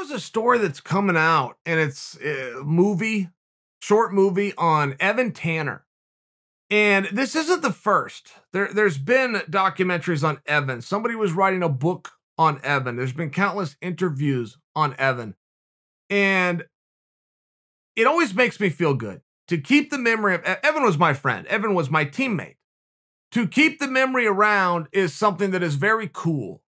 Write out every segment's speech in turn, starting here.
was a story that's coming out, and it's a movie, short movie on Evan Tanner. And this isn't the first. There, there's been documentaries on Evan. Somebody was writing a book on Evan. There's been countless interviews on Evan. And it always makes me feel good to keep the memory of Evan was my friend. Evan was my teammate. To keep the memory around is something that is very cool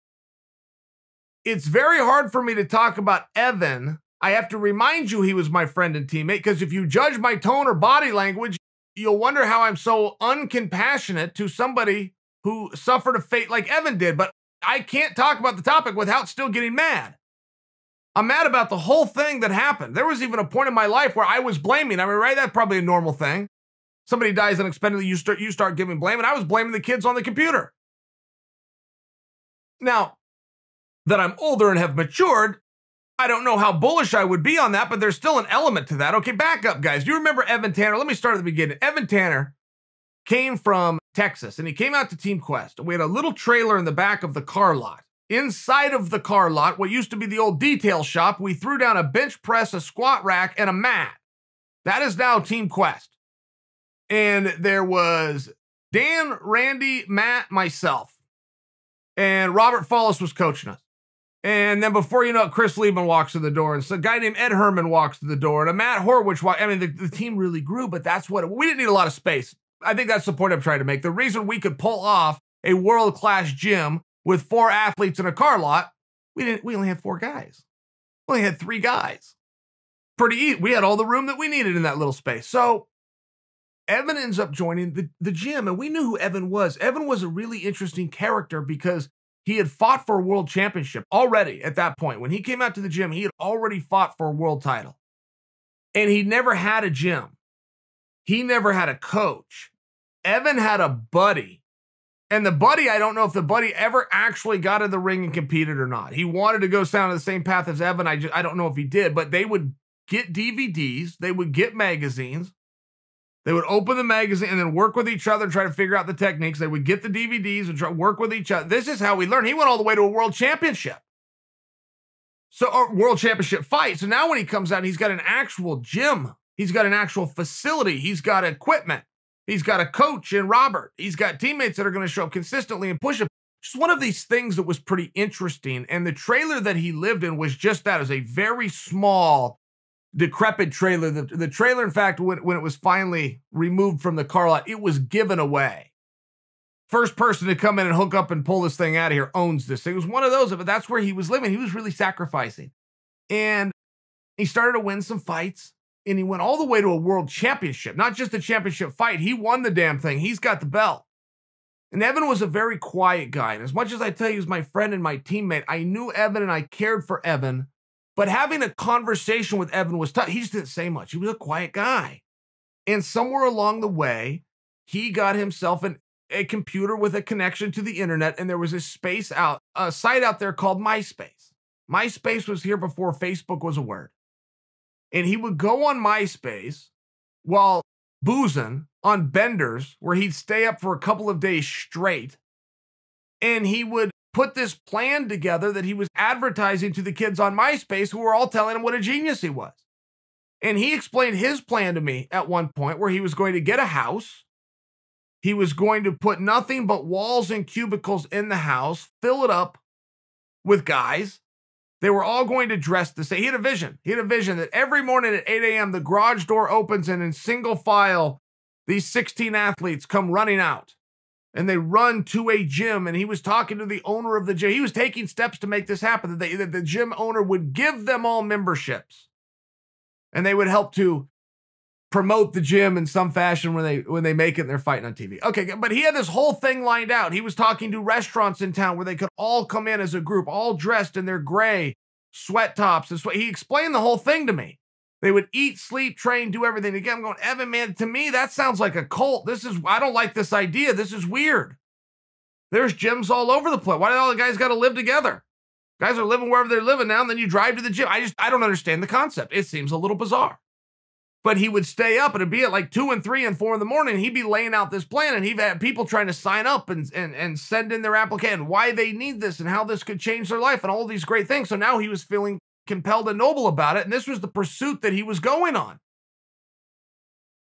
it's very hard for me to talk about Evan. I have to remind you he was my friend and teammate because if you judge my tone or body language, you'll wonder how I'm so uncompassionate to somebody who suffered a fate like Evan did. But I can't talk about the topic without still getting mad. I'm mad about the whole thing that happened. There was even a point in my life where I was blaming. I mean, right? That's probably a normal thing. Somebody dies unexpectedly, you start you start giving blame, and I was blaming the kids on the computer. Now, that I'm older and have matured, I don't know how bullish I would be on that, but there's still an element to that. Okay, back up, guys. You remember Evan Tanner? Let me start at the beginning. Evan Tanner came from Texas and he came out to Team Quest. We had a little trailer in the back of the car lot. Inside of the car lot, what used to be the old detail shop, we threw down a bench press, a squat rack, and a mat. That is now Team Quest. And there was Dan, Randy, Matt, myself, and Robert Follis was coaching us. And then before you know it, Chris Leben walks to the door. And so a guy named Ed Herman walks to the door. And a Matt Horwich. I mean, the, the team really grew, but that's what we didn't need a lot of space. I think that's the point I'm trying to make. The reason we could pull off a world class gym with four athletes in a car lot, we didn't. We only had four guys. We only had three guys. Pretty easy. We had all the room that we needed in that little space. So Evan ends up joining the, the gym, and we knew who Evan was. Evan was a really interesting character because he had fought for a world championship already at that point. When he came out to the gym, he had already fought for a world title. And he never had a gym. He never had a coach. Evan had a buddy. And the buddy, I don't know if the buddy ever actually got in the ring and competed or not. He wanted to go down the same path as Evan. I just I don't know if he did, but they would get DVDs, they would get magazines, they would open the magazine and then work with each other, and try to figure out the techniques. They would get the DVDs and try work with each other. This is how we learn. He went all the way to a world championship. So, a world championship fight. So now when he comes out, he's got an actual gym. He's got an actual facility. He's got equipment. He's got a coach in Robert. He's got teammates that are going to show up consistently and push him. Just one of these things that was pretty interesting. And the trailer that he lived in was just that, as a very small decrepit trailer. The, the trailer, in fact, when, when it was finally removed from the car lot, it was given away. First person to come in and hook up and pull this thing out of here owns this thing. It was one of those, but that's where he was living. He was really sacrificing. And he started to win some fights and he went all the way to a world championship, not just a championship fight. He won the damn thing. He's got the belt. And Evan was a very quiet guy. And as much as I tell you, he's my friend and my teammate, I knew Evan and I cared for Evan but having a conversation with Evan was tough. He just didn't say much. He was a quiet guy. And somewhere along the way, he got himself an, a computer with a connection to the internet, and there was a space out, a site out there called MySpace. MySpace was here before Facebook was a word. And he would go on MySpace while boozing on benders where he'd stay up for a couple of days straight. And he would put this plan together that he was advertising to the kids on MySpace who were all telling him what a genius he was. And he explained his plan to me at one point where he was going to get a house. He was going to put nothing but walls and cubicles in the house, fill it up with guys. They were all going to dress the same. He had a vision. He had a vision that every morning at 8 a.m., the garage door opens and in single file, these 16 athletes come running out and they run to a gym and he was talking to the owner of the gym he was taking steps to make this happen that, they, that the gym owner would give them all memberships and they would help to promote the gym in some fashion when they when they make it and they're fighting on TV. Okay, but he had this whole thing lined out. He was talking to restaurants in town where they could all come in as a group, all dressed in their gray sweat tops and sweat. He explained the whole thing to me. They would eat, sleep, train, do everything. Again, I'm going, Evan, man, to me, that sounds like a cult. This is, I don't like this idea. This is weird. There's gyms all over the place. Why do all the guys got to live together? Guys are living wherever they're living now, and then you drive to the gym. I just, I don't understand the concept. It seems a little bizarre. But he would stay up and it'd be at like two and three and four in the morning. He'd be laying out this plan and he'd had people trying to sign up and, and, and send in their application, why they need this and how this could change their life and all these great things. So now he was feeling compelled and noble about it. And this was the pursuit that he was going on.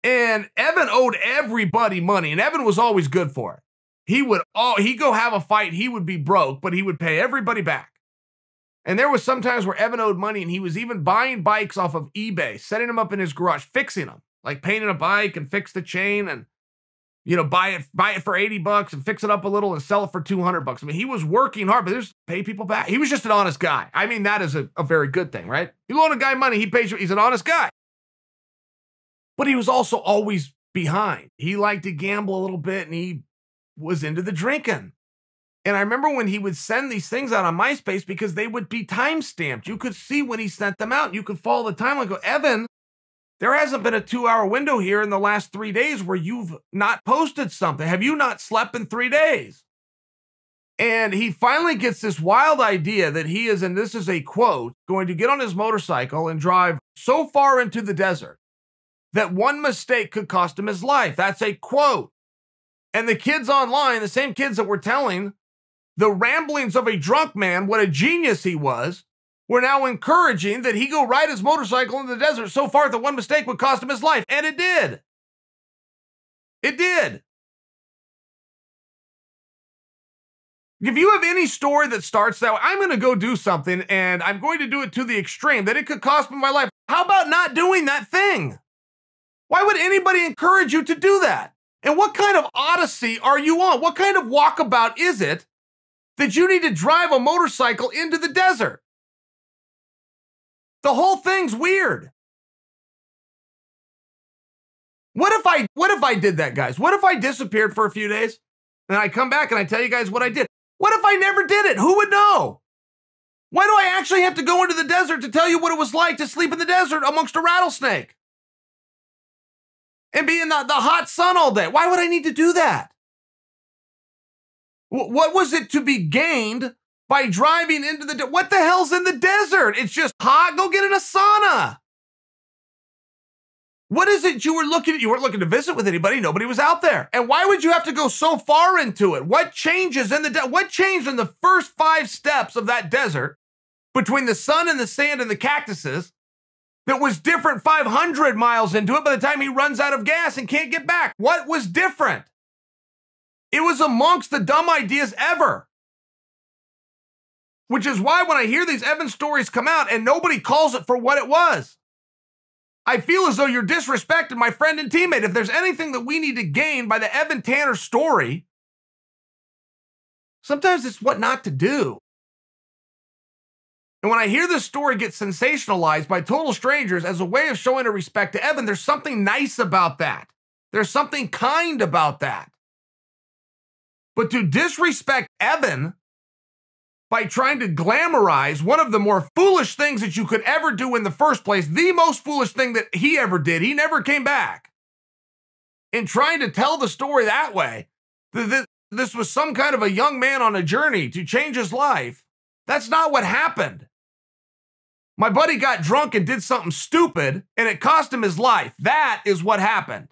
And Evan owed everybody money, and Evan was always good for it. He would all he go have a fight, he would be broke, but he would pay everybody back. And there was sometimes where Evan owed money, and he was even buying bikes off of eBay, setting them up in his garage, fixing them, like painting a bike and fix the chain and you know, buy it, buy it for 80 bucks and fix it up a little and sell it for 200 bucks. I mean, he was working hard, but there's pay people back. He was just an honest guy. I mean, that is a, a very good thing, right? You loan a guy money, he pays you, he's an honest guy. But he was also always behind. He liked to gamble a little bit and he was into the drinking. And I remember when he would send these things out on MySpace because they would be time stamped. You could see when he sent them out. You could follow the timeline. Go, Evan, there hasn't been a two hour window here in the last three days where you've not posted something. Have you not slept in three days? And he finally gets this wild idea that he is, and this is a quote, going to get on his motorcycle and drive so far into the desert that one mistake could cost him his life. That's a quote. And the kids online, the same kids that were telling the ramblings of a drunk man, what a genius he was, were now encouraging that he go ride his motorcycle in the desert so far that one mistake would cost him his life. And it did. It did. If you have any story that starts that way, I'm going to go do something and I'm going to do it to the extreme that it could cost me my life. How about not doing that thing? Why would anybody encourage you to do that? And what kind of odyssey are you on? What kind of walkabout is it that you need to drive a motorcycle into the desert? The whole thing's weird. What if I what if I did that, guys? What if I disappeared for a few days and I come back and I tell you guys what I did? What if I never did it? Who would know? Why do I actually have to go into the desert to tell you what it was like to sleep in the desert amongst a rattlesnake? And be in the, the hot sun all day? Why would I need to do that? What was it to be gained by driving into the. De- what the hell's in the desert? It's just hot. Go get in a sauna. What is it you were looking at? You weren't looking to visit with anybody. Nobody was out there. And why would you have to go so far into it? What changes in the de- what changed in the first five steps of that desert between the sun and the sand and the cactuses that was different 500 miles into it by the time he runs out of gas and can't get back? What was different? It was amongst the dumb ideas ever. Which is why when I hear these Evan stories come out and nobody calls it for what it was, I feel as though you're disrespecting my friend and teammate. If there's anything that we need to gain by the Evan Tanner story, sometimes it's what not to do. And when I hear this story get sensationalized by total strangers as a way of showing a respect to Evan, there's something nice about that. There's something kind about that. But to disrespect Evan by trying to glamorize one of the more foolish things that you could ever do in the first place, the most foolish thing that he ever did. He never came back. In trying to tell the story that way, that this was some kind of a young man on a journey to change his life. That's not what happened. My buddy got drunk and did something stupid, and it cost him his life. That is what happened.